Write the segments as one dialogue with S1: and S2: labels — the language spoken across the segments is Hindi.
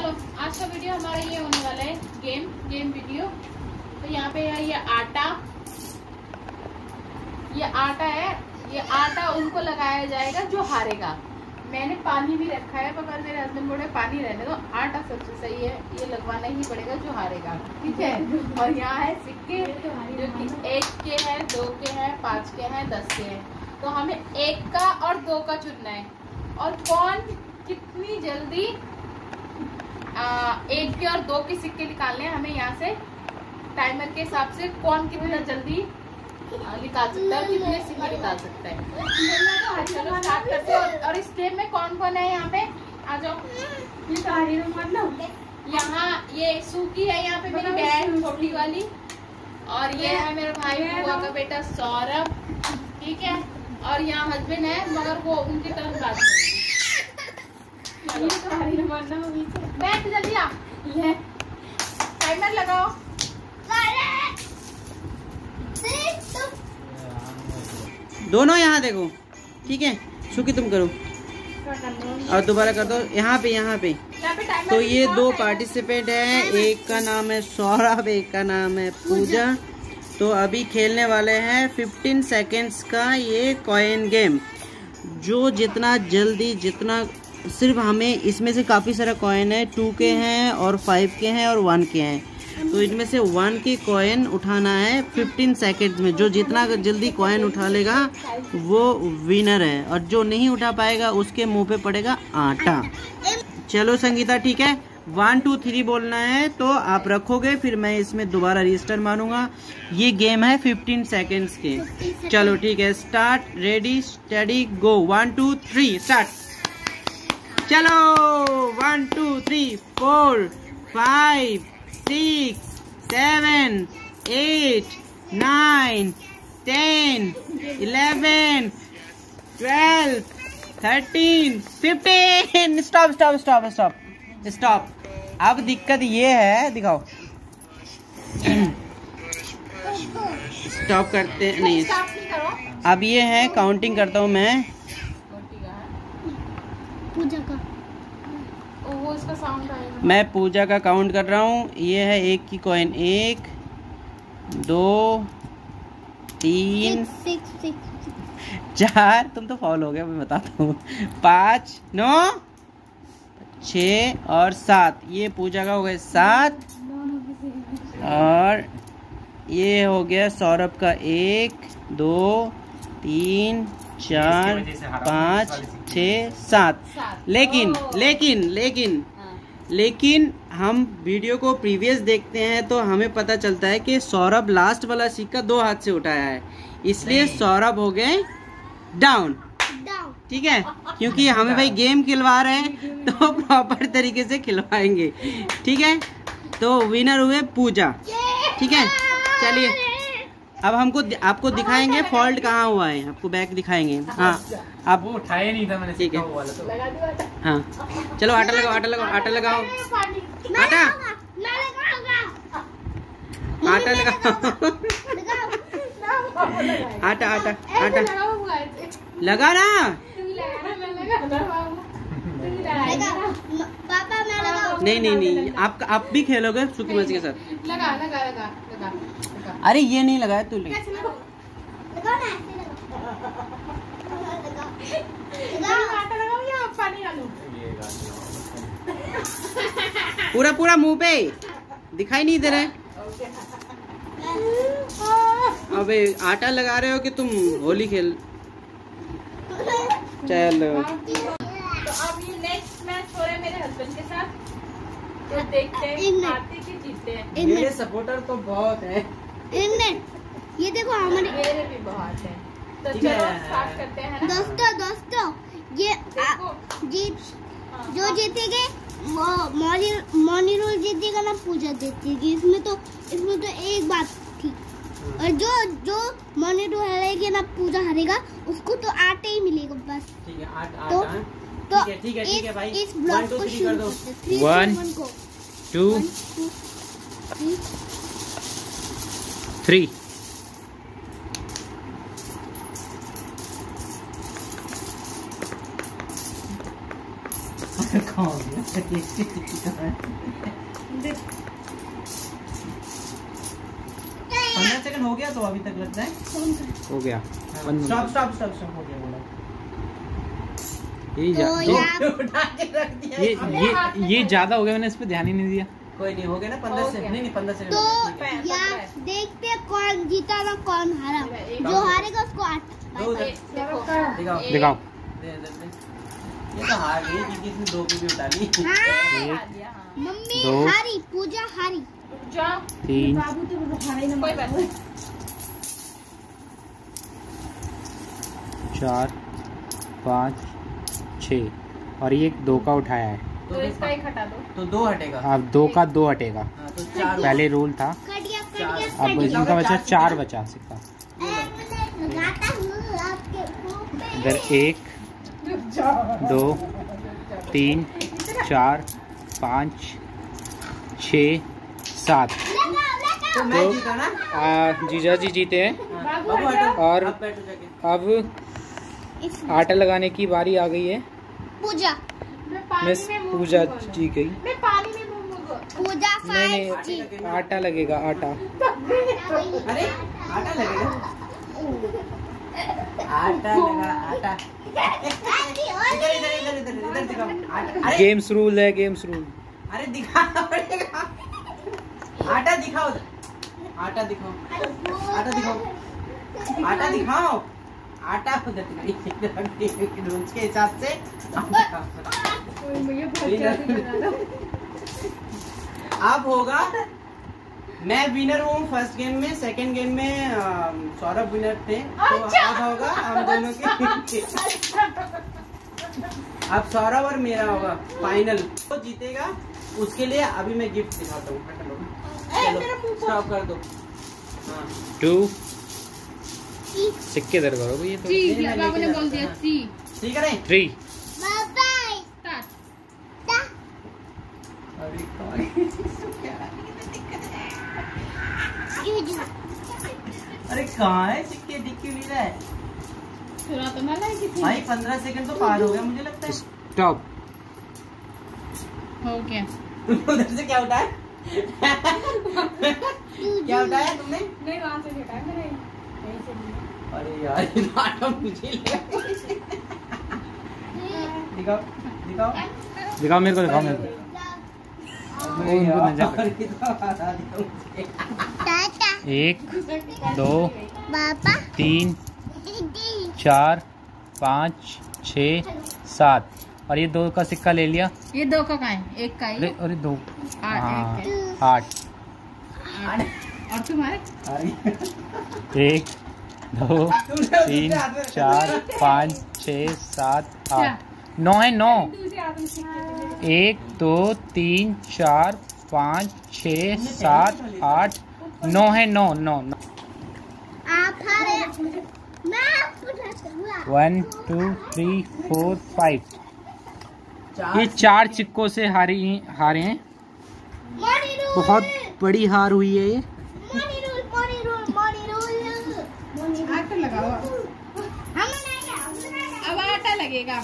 S1: चलो आज का वीडियो हमारा ये होने वाला है गेम गेम वीडियो तो यहाँ पे है ये आटा। ये आटा है ये आटा उनको लगाया जाएगा जो हारेगा। मैंने पानी भी रखा है मगर मेरे हस्बैंड बोले पानी रहने दो तो आटा सबसे सही है ये लगवाना ही पड़ेगा जो हारेगा। ठीक है? और यहाँ है सिक्के
S2: जो कि
S1: एक के है दो के है पाँच के है दस के है। तो हमें एक का और दो का चुनना है। और कौन कितनी जल्दी एक के और दो के सिक्के निकालने हैं हमें यहाँ से टाइमर के हिसाब से कौन कितना जल्दी निकाल सकता है और कितने सिक्के निकाल सकता है। और इस गेम में कौन कौन है यहाँ पे? आ जाओ।
S2: मतलब
S1: यहाँ ये सूखी है यहाँ पे मेरी बहन छोटी वाली। और ये है मेरा भाई बुआ का बेटा सौरभ। ठीक है? और यहाँ हस्बैंड है मगर वो उनकी तरफ़ बात
S3: दोनों यहाँ देखो। ठीक है? सुखी तुम करो।
S1: और
S3: दोबारा कर दो। यहाँ पे यहाँ पे।
S1: टाइमर तो ये
S3: दो पार्टिसिपेंट हैं। एक का नाम है सौरभ एक का नाम है पूजा। तो अभी खेलने वाले हैं 15 सेकेंड्स का ये कॉइन गेम जो जितना जल्दी जितना सिर्फ़ हमें इसमें से काफ़ी सारा कॉइन है टू के हैं और फाइव के हैं और वन के हैं।
S4: तो इनमें
S3: से वन के कॉइन उठाना है 15 सेकेंड्स में। जो जितना जल्दी कॉइन उठा लेगा वो विनर है। और जो नहीं उठा पाएगा उसके मुँह पे पड़ेगा आटा। चलो संगीता ठीक है? वन टू थ्री बोलना है तो आप रखोगे फिर मैं इसमें दोबारा रजिस्टर मारूँगा। ये गेम है फिफ्टीन सेकेंड्स
S4: के। चलो
S3: ठीक है। Start ready study go one two three start चलो one two three four five six seven eight nine ten eleven twelve thirteen fifteen stop stop stop stop stop अब दिक्कत ये है दिखाओ। स्टॉप करते नहीं। अब ये है काउंटिंग करता हूँ मैं
S4: पूजा का
S1: ओ, वो इसका साउंड आएगा मैं
S3: पूजा का काउंट कर रहा हूँ। ये है एक की कॉइन एक दो तीन चार। तुम तो फॉलो हो गया मैं बताता हूँ। पाँच नौ छ और सात। ये पूजा का हो गया सात।
S5: और
S3: ये हो गया सौरभ का एक दो तीन चार
S5: पाँच छ
S3: सात।
S1: लेकिन
S3: लेकिन लेकिन। लेकिन हम वीडियो को प्रीवियस देखते हैं तो हमें पता चलता है कि सौरभ लास्ट वाला सिक्का दो हाथ से उठाया है। इसलिए सौरभ हो गए डाउन
S4: डाउन
S3: ठीक है? क्योंकि हमें भाई गेम खिलवा रहे हैं तो प्रॉपर तरीके से खिलवाएँगे। ठीक है? तो विनर हुए पूजा।
S4: ठीक है? चलिए।
S3: अब हमको आपको दिखाएँगे फॉल्ट कहाँ हुआ है आपको बैक दिखाएँगे। हाँ। आप वो
S5: उठाया नहीं था मैंने ठीक है। सिक्का वो वाला तो।
S3: हाँ। चलो आटा लगाओ आटा लगाओ आटा लगाओ।
S1: आटा।
S4: आटा लगाओ।
S1: आटा आटा
S3: आटा। लगा ना। तू
S2: ही तू ही नहीं नहीं नहीं
S3: आप आप भी खेलोगे सुखी मछली के
S1: साथ। लगा लगा लगा लगा।
S3: अरे ये नहीं लगाया तू ले
S1: कैसे लगा
S4: लगाओ ना ऐसे लगाओ लगाओ
S1: लगाओ आटा लगाओ या पानी डालूं?
S5: ये गाड़ी
S3: पूरा पूरा मुँह पे। दिखाई नहीं दे रहा है। अबे आटा लगा रहे हो कि तुम होली खेल? चलो।
S1: तो अब ये नेक्स्ट मैच हो रहा है मेरे हस्बैंड के साथ। तो देखते हैं कि जीतते हैं।
S4: मिनट।
S3: सपोर्टर तो बहुत है।
S4: एक मिनट ये देखो हमारे
S1: मेरे भी बहुत है। तो चलो स्टार्ट करते हैं
S4: दोस्तों दोस्तों ये आ, जीत
S1: हाँ, जो
S4: जीतेगे मॉर्निंग रोल जीतेगा ना पूजा जीतेगी इसमें तो इसमें तो एक बात थी। और जो जो मॉर्निंग रोल हारेगा ना पूजा हारेगा उसको तो आटे ही मिलेगा बस।
S3: ठीक है आटा तो
S4: तो
S3: ठीक है ठीक है इस- भाई। इस वन ब्लॉग को शुरू
S4: करते हैं। Go.
S5: To
S4: three.
S5: थ्री
S3: हो गया है
S4: पंद्रह
S3: सेकंड हो तो अभी तक लगता है
S5: हो। गया
S3: स्टॉप स्टॉप स्टॉप स्टॉप हो गया बोला।
S5: ये जा- तो ये
S4: यहाँ
S3: उठा के रख दिया। ये
S5: ये ये ज़्यादा हो गया मैंने इस पे ध्यान ही नहीं दिया।
S3: कोई नहीं हो गया ना पंद्रह सेकंड? नहीं नहीं पंद्रह सेकंड तो।
S4: यहाँ देखते कौन जीता ना कौन हारा।
S1: जो हारेगा
S4: उसको आठ। दो
S1: दिखाओ। दिखाओ।
S3: दे ये तो हार गई क्योंकि इसने दो की भी उठा ली। एक
S1: आ दिया।
S4: मम्मी हारी। पूजा हारी।
S5: तीन।
S2: कोई बात नहीं
S5: चार पाँच छ। और ये दो का उठाया है।
S3: तो तो इसका
S1: एक हटा दो।
S3: तो दो हटेगा।
S5: अब दो का दो हटेगा। हाँ,
S3: तो पहले
S5: रूल था।
S4: अब इनका
S3: बचा चार।
S5: बचा सिक्का ए,
S4: मैं लगाता हूँ आपके मुँह पे। इधर एक
S1: दो तीन
S5: चार पाँच छ सात।
S4: तो तो- जीजा जी
S5: जीते हैं।
S3: हाँ, और-
S5: अब
S4: आटा
S5: लगाने की बारी आ गई है।
S4: पूजा।
S1: मिस पूजा जी
S5: गई।
S1: मैं पानी में मुँह घुमाऊँगा।
S4: पूजा नहीं नहीं
S3: आटा
S5: लगेगा आटा।
S4: अरे आटा लगेगा।
S3: आटा लगा आटा।
S4: इधर इधर इधर
S3: इधर इधर दिखाओ। आटा अरे
S5: गेम्स रूल है गेम्स रूल
S3: अरे दिखाना पड़ेगा। आटा दिखाओ आटा दिखाओ।
S4: आटा दिखाओ। आटा
S3: दिखाओ। आटा उधर के हिसाब से। आप होगा। मैं विनर हूँ फ़र्स्ट गेम में सेकंड गेम में सौरभ विनर थे। तो अब होगा हम दोनों के अब सौरभ और मेरा होगा फाइनल तो जीतेगा उसके लिए अभी मैं गिफ्ट दिखाता हूँ।
S1: चलो स्टॉप
S3: कर दो। हाँ।
S5: टू सिक्के इधर करो भैया तो जी
S1: नहीं, बाबू ने बोल दिया हूँ। सी
S3: ठीक है
S5: थ्री
S4: बाय स्टार्ट
S3: अरे कहाँ है? सिक्के दिख क्यों नहीं रहा है?
S1: तो ना लाए किसी भाई
S3: पंद्रह सेकंड तो पार हो गया मुझे लगता है।
S5: स्टॉप
S1: हो गया।
S3: उधर से क्या उठाया? क्या उठाया तुमने?
S2: नहीं वहाँ से हटाया मैंने।
S3: अरे यार मुझे दिखाओ दिखाओ।
S5: दिखाओ मेरे को दिखाओ मेरे को। एक
S1: दो
S5: तीन चार पाँच छ सात। और ये दो का सिक्का ले लिया?
S1: ये दो का कहाँ है? एक का ही।
S5: अरे दो।
S1: आठ, हाँ
S4: एक
S5: आठ।
S1: और तुम्हारे?
S5: एक दो
S3: तीन चार
S5: पाँच छ सात आठ। नौ है नौ। एक दो तीन चार पाँच छ सात आठ नौ है नौ नौ नौ।
S4: आप हारे। मैं पूछा
S5: one two three four five
S3: ये चार
S5: चिक्कों से हारी हारे हैं।
S4: बहुत
S5: बड़ी हार हुई है ये।
S2: आटा
S1: लगाओ।
S4: हम अब
S1: आटा लगेगा।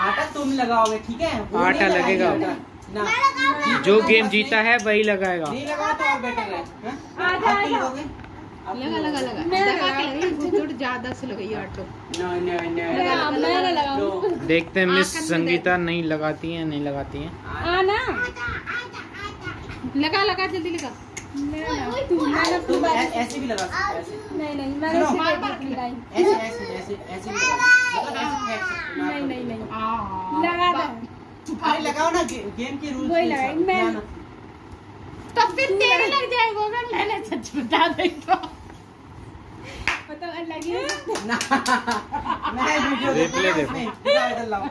S4: आटा
S3: तुम लगाओगे ठीक है? आटा लगेगा। ना।
S4: जो गेम
S3: जीता
S5: है वही लगाएगा। नहीं
S3: लगाओ तो और बेटर है हाँ? लगा लगा लगा।
S1: लगा थोड़ी ज़्यादा से लगाइए
S2: मैं.
S5: देखते हैं मिस संगीता नहीं लगाती हैं नहीं लगाती हैं।
S1: लगा लगा जल्दी लगा।
S4: नहीं
S2: नहीं लगाई ऐसे
S3: ऐसे ऐसे
S1: लगा
S3: ना गेम के मैं-
S1: तो लग जाएगा मैंने सच बता
S3: मतलब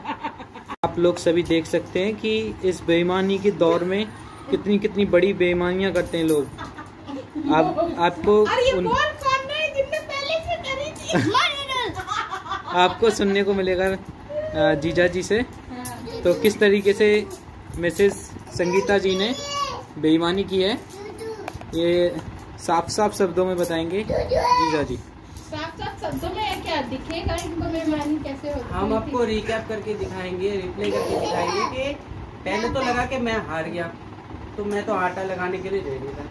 S5: आप लोग सभी देख सकते हैं कि इस बेईमानी के दौर में कितनी कितनी बड़ी बेईमानियाँ करते हैं लोग।
S1: आप
S5: आपको और ये उन, है
S1: पहले से
S2: करी
S5: थी? आपको सुनने को मिलेगा जीजा जी से।
S1: तो
S4: किस तरीके से
S5: मिसेस संगीता जी ने बेईमानी की है ये साफ़ साफ़ शब्दों में बताएँगे।
S4: जीजा
S5: जी। साफ़
S1: साफ़ शब्दों में क्या दिखेगा इनको बेईमानी कैसे होती हम आपको
S3: रिकैप करके दिखाएँगे रिप्ले करके दिखाएँगे कि पहले तो लगा कि मैं हार गया। तो मैं तो आटा लगाने के लिए रेडी था।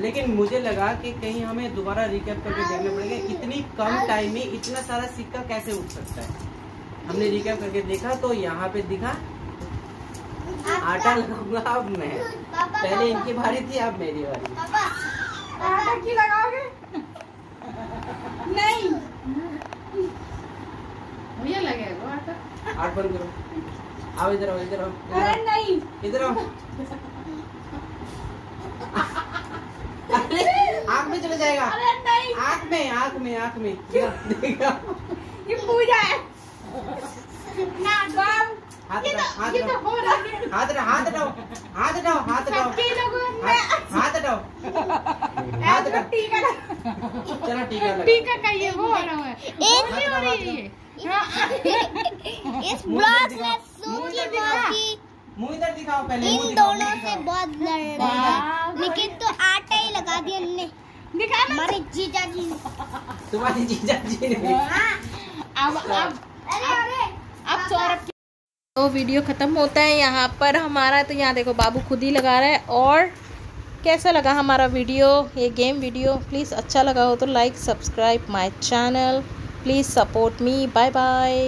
S3: लेकिन मुझे लगा कि कहीं हमें दोबारा रिकैप करके देखना पड़ेगा इतनी कम टाइम में इतना सारा सिक्का कैसे उठ सकता है। हमने रिकैप करके देखा तो यहाँ पे दिखा
S4: आटा
S3: लगाऊँगा अब मैं।
S4: पहले इनकी
S3: बारी थी अब मेरी बारी।
S4: पापा
S2: आटा की लगाओगे? नहीं।
S1: भैया लगेगा आटा।
S3: आठ बंद करो। आओ इधर आओ इधर आओ। इधर आओ,
S2: नहीं
S3: इधर आओ अरे आँख में चला जाएगा।
S2: अरे नहीं।
S3: आँख में आँख में आँख में।
S2: ये पूजा है।
S1: ना
S2: बाम।
S3: हाथ ये हटाओ हाथ तो ये तो
S1: हो
S3: हाथ हाथ हटाओ हाथ हटाओ हाथ हटाओ
S1: हाथ
S3: हाथ हटाओ हाथ हटाओ
S1: टीका
S3: चलो टीका टीका
S1: का ये वो हो रहा है। एक हो। रही है।
S4: इस ब्लॉग में बाकी
S3: मुँह इधर दिखाओ। पहले इन दोनों से
S4: बहुत लड़ रहे हैं। लेकिन तो आटा ही लगा दिया हमने
S1: दिखा ना हमारे
S4: जीजा जी।
S3: तुम्हारी जीजा जी ने
S1: अब अब
S4: अरे अरे।
S1: अब सौरभ तो वीडियो ख़त्म होता है यहाँ पर हमारा। तो यहाँ देखो बाबू खुद ही लगा रहा है। और कैसा लगा हमारा वीडियो ये गेम वीडियो प्लीज़ अच्छा लगा हो तो like subscribe my channel please support me bye bye